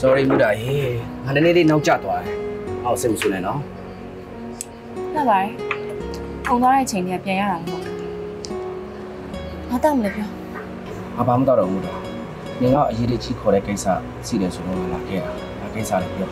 sorry မူတာဟေးငါနည်းနည်းလေးနောက်ကျသွားတယ်အောက်စိတ်မဆိုးနဲ့နော်ဟုတ်ပါတယ်ပုံသွားတဲ့အချိန်တွေကပြန်ရတာမဟုတ်ဘူးငါတောက်မလဲပြောငါဘာမှတော့တော့ဘူးတော့နင်ကအရေးတကြီးခေါ်တဲ့ကိစ္စစီတယ်ဆိုတော့ငါလာခဲ့တာငါကိစ္စလည်းပြော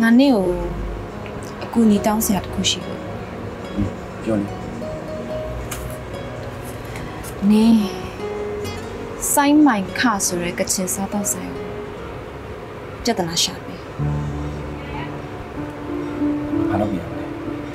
ငါနေ့ကိုအကူအညီတောင်းစရာတစ်ခုရှိလို့ပြောလေနင်း စိုင်းမိုင်ခဆိုရဲကချင်စားတော့ဆိုင်ပြဿနာရှာပြီဘာလို့ပြန်လဲ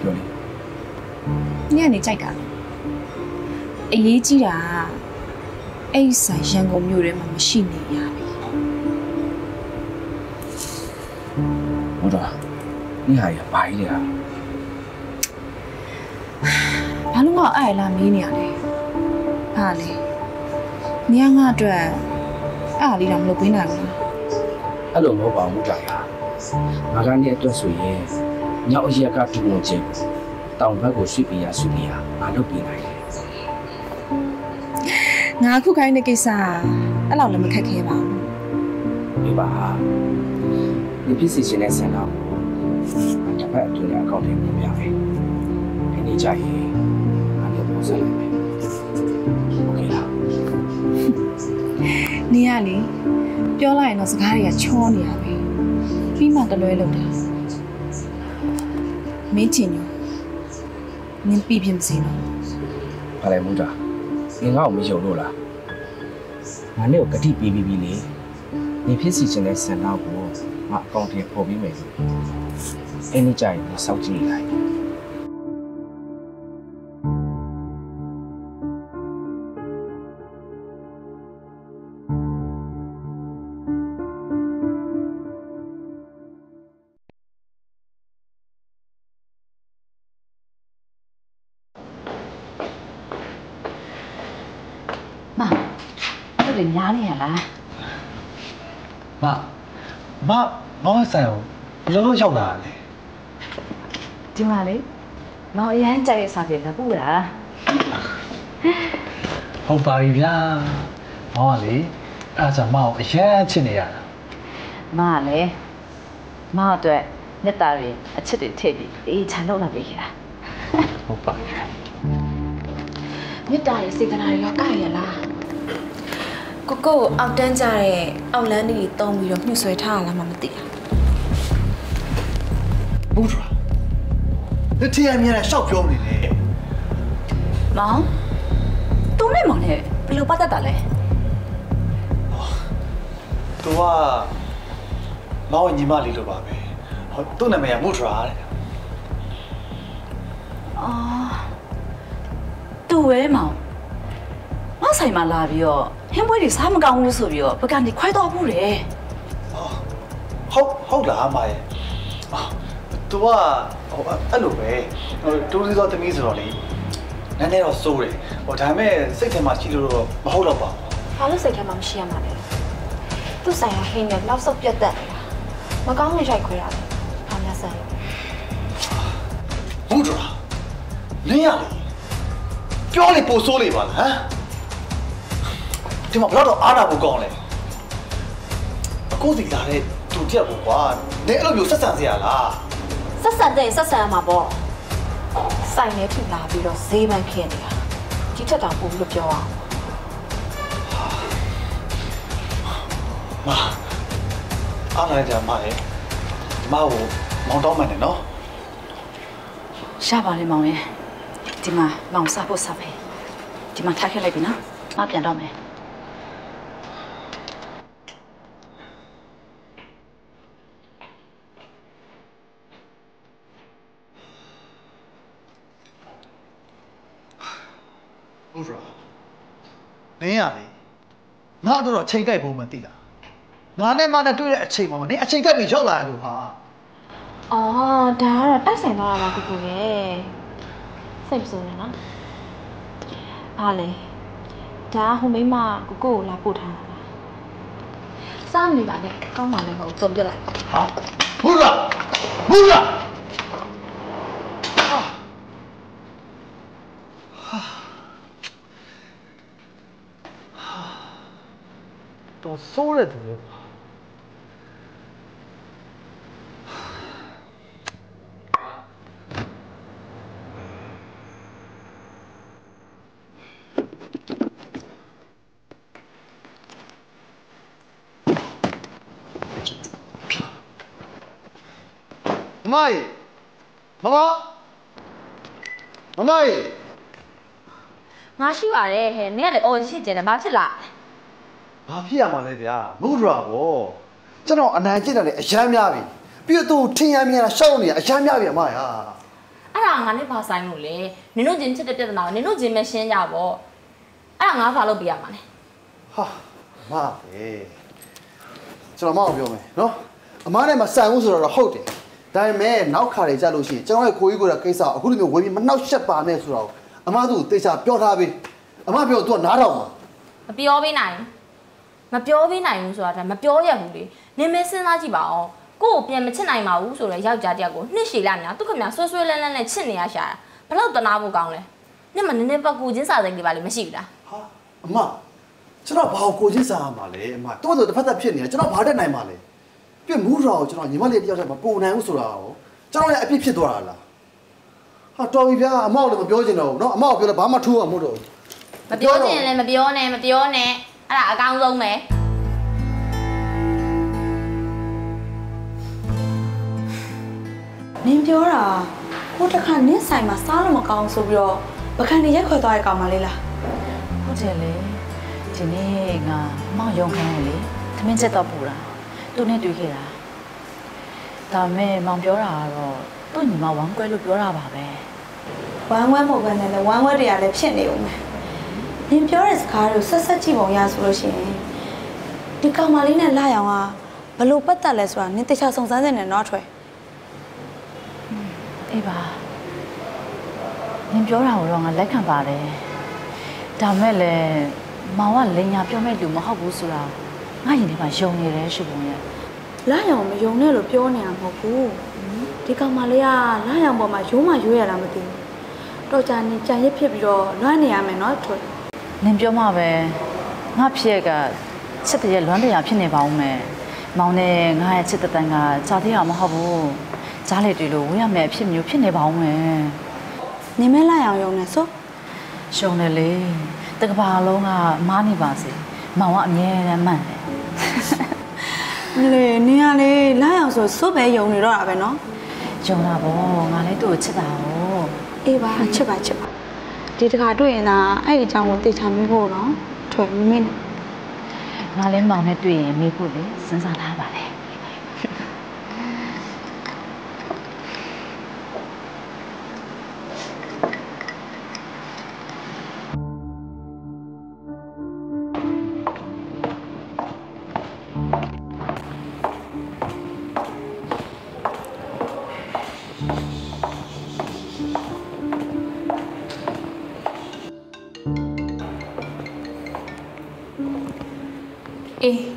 ပြောလေညနေကြိုက်တာလေအရေးကြီးတာကအဲ့ဒီဆိုင်ရန်ကုန်မြို့ထဲမှာမရှိနေရပြီမူတာနင်ဟာရဘာကြီးလဲဟာဘာလို့ငါအဲ့လာမေးနေရလဲဟာလေ နေရငါအတွက်အဲ့အားလေးတော့မလုပ်ပေးနိုင်ဘူးလားအဲ့လိုမဟုတ်ပါဘူးမူတာဟာငါကနေ့အတွက်ဆိုရင်ညောင်အရက်ကတူငုံချင်းတောင်ဘက်ကိုရွှေ့ပြရရွှေ့ပြရငါလုပ်ပြနိုင်တယ်ငါအခုခိုင်းတဲ့ကိစ္စကအဲ့လောက်လည်းမခက်ခဲပါဘူးပြပါဟာဒီဖြစ်စီခြင်းနဲ့ဆန္ဒကိုတစ်ဖက်အတွင်းအကောင့်ထဲပြန်ပြမယ်ဒီနေ့ကြရင်ငါလည်းပုံစံလိုက်မယ် နေရလေပြောလိုက်ရင်တော့စကားတွေကချောနေရပဲပြီးမှတလွဲလောက်တာမင်းချင်ညိုနင်းပြီးပြမစင်းတော့ဘာလဲမူတာငင်ငါ့ကိုမယုံလို့လားငါနဲ့ကိုဂတိပေးပြီးပြီလေဒီဖြစ်စီခြင်းနဲ့ဆန္ဒကိုငါအကောင့်ထဲပေါ်ပြီးမယ်အဲ့ဒီကြရင်စောက်ကြည့်လိုက် နေရလားမမမောင်ဆိုင်အောင်ဘယ်လိုလုပ်ရောက်လာလဲဒီမှာလေမောင်အရန်ကြိုက်တဲ့စာပြေလာပူတာဟုတ်ပါပြီဗျာမောင်ကလေအဲ့ဒါကြောင့်မောင်အရန်ချစ်နေရတာမကလည်းမောင်အတွက်မြတ်တာတွေအချစ်တွေထည့်ပြီးအေးချန်လောက်လာပေးခဲ့တာဟုတ်ပါပြီမြစ်တာရဲ့စေတနာတွေရောကရလား ကိုကိုကိုအောက်တန်းကြတဲ့အောက်လန်းတွေတုံးပြီးတော့မြှုပ်ဆွဲထားရလားမမသိဘူးဘူးထရာဒီတီအမြဲရှောက်ပြောနေတယ်မောင်တုံးနဲ့မောင်နဲ့ဘယ်လိုပတ်သက်တာလဲသူကမောင်ညီမလေးလိုပါပဲဟောသူ့နာမည်ကမူထရာတဲ့အော်တူဝဲမောင်မဆိုင်မှာလာပြီးတော့ ဟင်းပွဲတွေစားမကောင်းဘူးဆိုပြီးတော့ပကနေခွဲတော့ဘူးတယ်ဟုတ်ဟုတ်လားမရဲ့အော်သူကဟိုအဲ့လိုပဲဟိုတူးစီသောသမီးဆိုတော့လေနည်းနည်းတော့စိုးတယ်ဟိုဒါပေမဲ့စိတ်ထဲမှာရှိလို့တော့မဟုတ်တော့ပါဘူးဘာလို့စိတ်ထဲမှာမရှိရမှာလဲသူ့ဆိုင်ရာဟင်းနဲ့လောက်ဆုပ်ပြတ်တက်နေတာမကောင်းတဲ့ရိုက်ခွဲတာလေဘာမှဆိုင်ဘူးထရာနင်းရလေပြောလေပိုဆိုးလေပါလားဟမ် ဒီမှာဘယ်တော့အားနာဖို့ကောင်းလဲအခုစီလာတဲ့သူတယောက်ကိုကွာနင်းအဲ့လိုမျိုးဆက်ဆံစရာလားဆက်ဆံတဲ့ဆက်ဆံရမှာပေါ့ဆိုင်ထဲထိလာပြီးတော့ဈေးပိုင်းဖြစ်နေတာဒီထက်တောင်ပိုပြီးလို့ပြောအောင်မအားနာကြမှာလေမကိုမောင်းတော့မှန်တယ်နော်ရပါလေမောင်ရဲ့ဒီမှာမောင်စားဖို့စားပဲဒီမှာထားခဲ့လိုက်ပြီနော်မပြန်တော့မယ် ဟုတ်လားနင်းရလေ ငါတော့ချိန်ကြိုက်ဖို့မသိတာငါနဲ့မနဲ့တွေ့တဲ့အချိန်မှာနင်းအချိန်ကြိုက်ပြီးရောက်လာတယ်လို့ဟာအော်ဒါကတော့တိုက်ဆိုင်သွားတာပါကိုကိုရဲ့စိတ်မစိုးနဲ့နော်အားလေဒါကဟိုမိမကိုကိုကိုလာပို့ထားတာပါစားမနေပါနဲ့ကောင်းပါလေဟုတ်သုံးပြလိုက်ဟာဟုတ်လားဟုတ်လား ဆိုးတဲ့သူလေမမကြီးမမမမကြီးငါရှိပါတယ်ဟဲ့နင်ကလည်းအော်ရှိကျင်တယ်ဘာဖြစ်လား ဘာဖြစ်ရမှာလဲဗျာမဟုတ်တော့ဘောကျွန်တော်အနိုင်ကျင့်တယ်လေအရမ်းများပြီပြီးတော့သူထင်ရမြင်ရရှောက်နေရအရမ်းများပြီအမရာအဲ့ဒါငါနဲ့ဘာဆိုင်လို့လဲနင်တို့ချင်းချစ်တဲ့ပြဿနာကိုနင်တို့ချင်းပဲရှင်းကြပေါ့အဲ့ဒါငါဘာလုပ်ပြရမှာလဲဟာအမပဲကျွန်တော်မအောင်ပြောမယ်နော်အမနဲ့မဆိုင်ဘူးဆိုတော့ဟုတ်တယ်ဒါပေမဲ့နောက်ခါတွေကြလို့ရှိရင်ကျွန်တော်ရဲ့ကိုကြီးကိုယ်ကကိစ္စအခုလိုမျိုးဝင်ပြီးမနှောက်ရှက်ပါနဲ့ဆိုတော့အမသူ့ကိုတေချာပြောထားပေးအမပြောသူကနားထောင်ပါမပြောပေးနိုင်ဘူး မပြောပေးနိုင်ဘူးဆိုတာဒါမပြောရဘူးလေနင်မဲစဉ်းစားကြည့်ပါအောင်ကို့ကိုပြန်မချစ်နိုင်ပါဘူးဆိုတော့ယောက်ျားတယောက်ကိုနှစ်ရှည်လာနေတာသူခင်ဗျာဆွဲဆွဲလန်းလန်းနဲ့ချစ်နေရရှာတာဘယ်လောက်တနာဖို့ကောင်းလဲနင်မနည်းနည်းပတ်ကူချင်းစာစိတ်လေးပါလေမရှိဘူးလား ဟာအမကျွန်တော်ဘာကိုကိုချင်းစားရမှာလဲအမတော့တော့တစ်ဖက်သက်ဖြစ်နေတယ်ကျွန်တော်ဘာတက်နိုင်မှာလဲပြမူးတော်ကိုကျွန်တော်ညီမလေးတယောက်တည်းမပုံနိုင်ဘူးဆိုတာကိုကျွန်တော်လည်းအပြစ်ဖြစ်သွားတာလားဟာတော်ပြီဗျာအမောက်လည်းမပြောချင်တော့ဘူးเนาะအမောက်ပြောလည်းဘာမှထိုးမှာမဟုတ်တော့ဘူး မပြောချင်ရင်လည်းမပြောနဲ့မပြောနဲ့ အဲ့ဒါအကောင်းဆုံးပဲနင်ပြောတာကိုတခါနင်းဆိုင်မှာစားလို့မကောင်းဆိုပြီးတော့ပကံနေရက်ခွဲသွားတဲ့ကောင်မလေးလားဟုတ်တယ်လေဒီနေ့ငါမောင်ရုံခိုင်းရလေသမင်းချက်တော့ပူတာသူနဲ့တွေ့ခဲ့တာဒါပေမဲ့မောင်ပြောတာကတော့သူ့ညီမဝမ်းကွဲလို့ပြောတာပါပဲဝမ်းဝဲမဟုတ်ဘဲနဲ့လည်းဝမ်းဝဲတရားလည်းဖြစ်နေဦးမယ် နင်ပြောတဲ့စကားကိုဆက်ဆက်ကြည့်ပုံရဆိုလို့ရှိရင်ဒီကောင်မလေးနဲ့လာရောင်ကဘလို့ပတ်သက်လဲဆိုတာနင်တေချာစုံစမ်းနေတယ်နော်ထွဲအေးပါနင်ပြောတာကိုတော့ငါလက်ခံပါတယ်ဒါမဲ့လည်းမောင်ကလိန်ညာပြောမဲ့လူမဟုတ်ဘူးဆိုတာငါရင်ထဲမှာယုံနေတယ်ရှိပုံရဲ့လာရောင်မယုံနဲ့လို့ပြောနေတာမဟုတ်ဘူးဒီကောင်မလေးကလာရောင်ပေါ်မှာရိုးမှရိုးရတာမသိဘူးတော့ကြာနေကြံရစ်ဖြစ်ပြီးတော့လွမ်းနေရမယ်နော်ထွဲ နင်ပြောမှပဲငါဖြစ်ရကချစ်တဲ့လွမ်းတရားဖြစ်နေပါဦးမယ်မောင်နဲ့ငါရဲ့ချစ်တဲ့တန်ကကြာသေးတာမဟုတ်ဘူးကြားလေတွေ့လို့ဝေးရမယ်အဖြစ်မျိုးဖြစ်နေပါဦးမယ်နင်မဲလာရောင်ယုံနေဆိုရှုံတယ်လေတကဘာလုံးကမားနေပါစေမောင်ကအမြဲတမ်းမှန်တယ်လေနင်ကလေလာရောင်ဆိုစွတ်ပဲယုံနေတော့တာပဲနော်ယုံတာပေါ့ငါလည်းသူ့ကိုချစ်တာပေါ့အေးပါချစ်ပါချစ်ပါ ဒီတခါတွေ့ရင်သာအဲ့ဒီအကြောင်းကိုသိချာမိဖို့နော်ထွဲမမင်းနဲ့ငါလည်းမောင်နဲ့တွေ့ရင်မေးဖို့လေစဉ်းစားထားပါလေ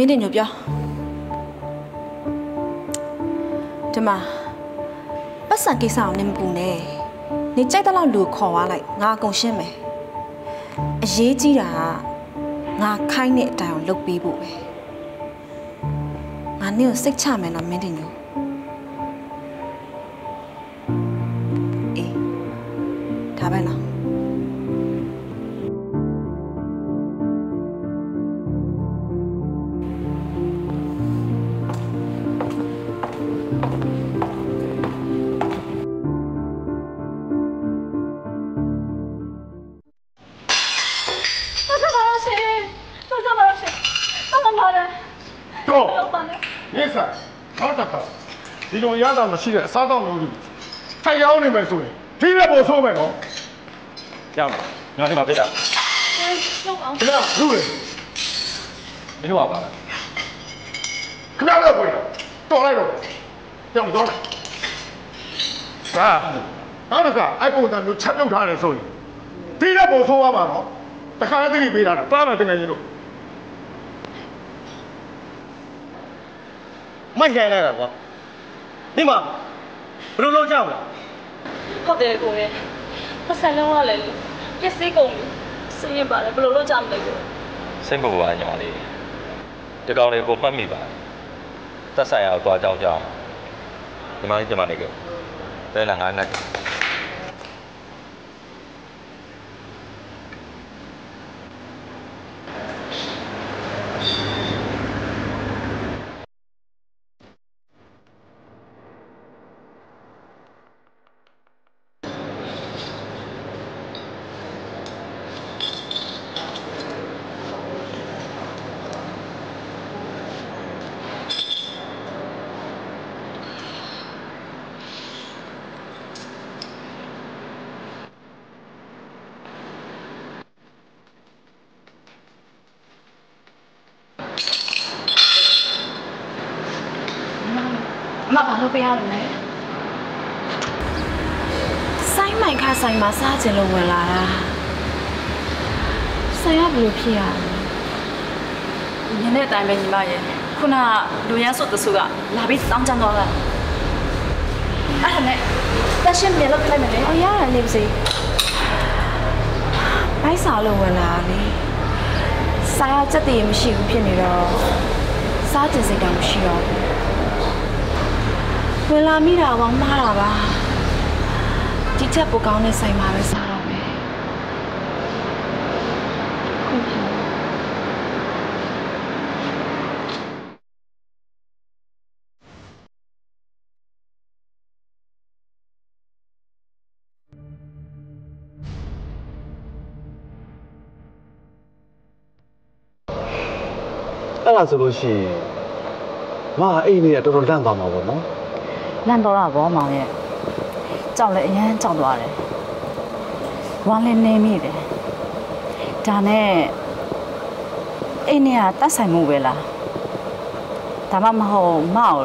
မင်းတင်ညိုပြောဒီမှာပတ်စံကိစ္စအောင်နင်မပူနဲ့နေကြိုက်တဲ့လောက်လူခေါ်သွားလိုက်ငါအကုန်ရှင်းမယ်အရေးကြီးတာကငါခိုင်းတဲ့အတိုင်းအောင်လုပ်ပေးဖို့ပဲငါနင့်ကိုစိတ်ချမယ်နော်မင်းတင်ညို ဒီလိုရတာမရှိတဲ့အစားတော့လို့ထိုင်ရောက်နေမယ်ဆိုရင်ဒီလည်းပို့ဆိုးမယ်နော်ကြောက်ငါဒီမှာပြစ်တာခင်ဗျာလူလေမင်းတို့ပါလားခင်ဗျာလည်းဝင်တော်လိုက်တော့ကြောက်တော့လိုက်ဟာနောက်တစ်ခါအဲ့ပုံစံမျိုးချက်လုပ်ထားတယ်ဆိုရင်ဒီလည်းပို့ဆိုးရမှာနော်တခါတည်းပေးတာတာမယ်တကယ်ကြီးလို့မိုက်ခိုင်းလိုက်တာကွာ ဒီမှာဘယ်လိုလုပ်ကြမလဲဟုတ်တယ်ကိုရဲ့ပတ်စံလုံးကလည်းပစ္စည်းကုန်ပြီစရင်ပါတယ်ဘယ်လိုလုပ်ကြမလဲကိုစိတ်မပူပါညီမလေးဒီကောင်လေးကိုမှတ်မိပါသက်ဆိုင်ရာကိုသွားကြောင်းကြောင်းဒီမှာဒီမှာနေကြတဲလာငါနဲ့ ပေးရလို့လဲဆိုင်မိုင်ခါဆိုင်မှာစားချင်လို့ဝင်လာတာဆိုင်ကဘယ်လိုဖြစ်ရလဲညနေတိုင်းပဲညီမရဲ့ခုနကလူရန်ဆိုတဆူကလာပြီးတောင်းချမ်းသွားတာအဲ့ဒါနဲ့တက်ရှင်းမြေလောက်လိုက်မယ်လေအော်ရတယ်နေပါစေဘိုက်စားလို့ဝင်လာတာလေစားရချက်တည်းမရှိဘူးဖြစ်နေတော့စားချင်စိတ်တော့မရှိတော့ဘူး ဝင်လာမိတာကောမှားတာပါဒီချက်ပိုကောင်းတဲ့ဆိုင်မှာပဲစားတော့မယ်ခွင့်ပြုအဲ့ဒါဆိုလို့ရှိရင်မအိမ်နေရတော်တော်လန့်သွားမှာပေါ့နော် လန့်တော့တာဗောမောင်ရဲ့ကြောက်လည်းအရန်ကြောက်သွားတယ်ဝမ်းလည်းနေမိတယ်ဒါနဲ့အိမ်နေရတတ်ဆိုင်မှုပဲလားဒါမှမဟုတ်မောက်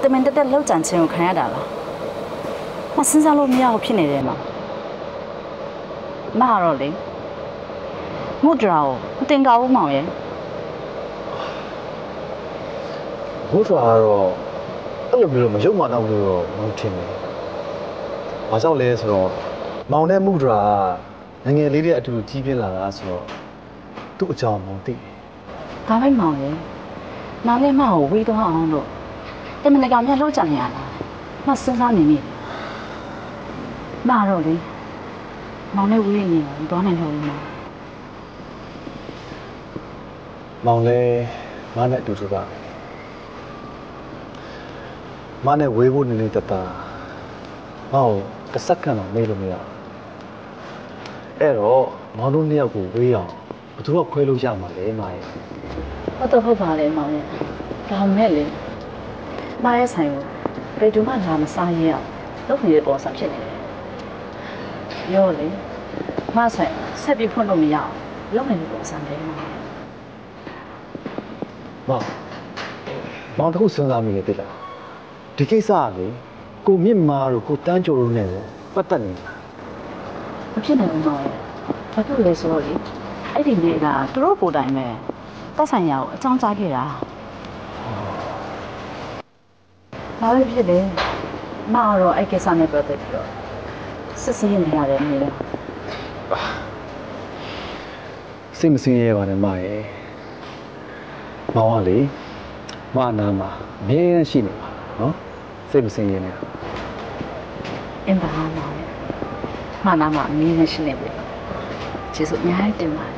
တမင်တက်တက်လောက်ကြံချင်းကိုခံရတာလားမစဉ်းစားလို့မရဘူးဖြစ်နေတယ်မောင်မကတော့လေမုဒရာကိုမတင်ကြဘူးမောင်ရဲ့ဘိုးဆိုတာကတော့ အဲ့လိုမျိုးတော့မရုပ်မှတော့လို့တော့မဟုတ်ထင်ဘူး။ဘာကြောင့်လဲဆိုတော့မောင်နဲ့မှုဒရာကငယ်ငယ်လေးတဲ့အတူတူကြီးပြင်းလာတာဆိုတော့သူ့အကြောင်းမောင်သိတယ်ဒါပဲမောင်ရဲ့မောင်လည်းမောင်ကိုဝေးသွားအောင်လို့တမင်တကာများလောက်ကြနေရတာမစဉ်းစားနေမိတယ်မတော့လေမောင်နဲ့ဝေးနေတယ်သွားနိုင်တော့ဘူးမောင်။မောင်လည်းမနဲ့အတူတူပါပဲ။ မနဲ့ဝေးဖို့နေနေတတာမောင်ကိုတစ်စက္ကန့်တော့မေးလို့မရဘူး။အဲ့တော့မောင်တို့နှစ်ယောက်ကိုဝေးအောင်ဘယ်သူကခွဲလို့ရမှာလဲမရဲ့ဟုတ်တော့ဟုတ်ပါလေမောင်ရဲ့ဒါမဲ့လေမရဲ့ဆိုင်ကိုဘယ်သူမှလာမစားရအောင်လုပ်နေတဲ့ပေါ်စားဖြစ်နေတယ်ပြောလေမဆိုင်ဆက်ပြီးဖွင့်လို့မရအောင်လုပ်နေတဲ့ပေါ်စားတယ်မောင်။မောင်မောင်တခုစဉ်းစားမိနေတိလား။ ဒီကိစ္စကလေကိုမြင့်မာတို့ကိုတန်းကြိုတို့နဲ့ပတ်သက်နေတာမဖြစ်နိုင်ဘူးမောင်ရဲ့ဘာဖြစ်လဲဆိုတော့လေအဲ့ဒီနေ့ကသူတို့ကိုယ်တိုင်ပဲတက်ဆိုင်ရာကိုအကြောင်းကြားခဲ့တာဘာပဲဖြစ်လဲမကတော့အဲ့ကိစ္စနဲ့ပတ်သက်ပြီးတော့စစ်ဆေးနေရတယ်နေလားစိတ်မစင်းရဲပါနဲ့မရဲ့မောင်ကလေမအနာမှာအမြဲတမ်းရှိနေပါနော် စိတ်မစင်းရဲနဲ့အင်းပါမောင်ရဲ့မနာမအမင်းနဲ့ရှိနေပြီကျေးဇူးအများကြီးတင်ပါတယ်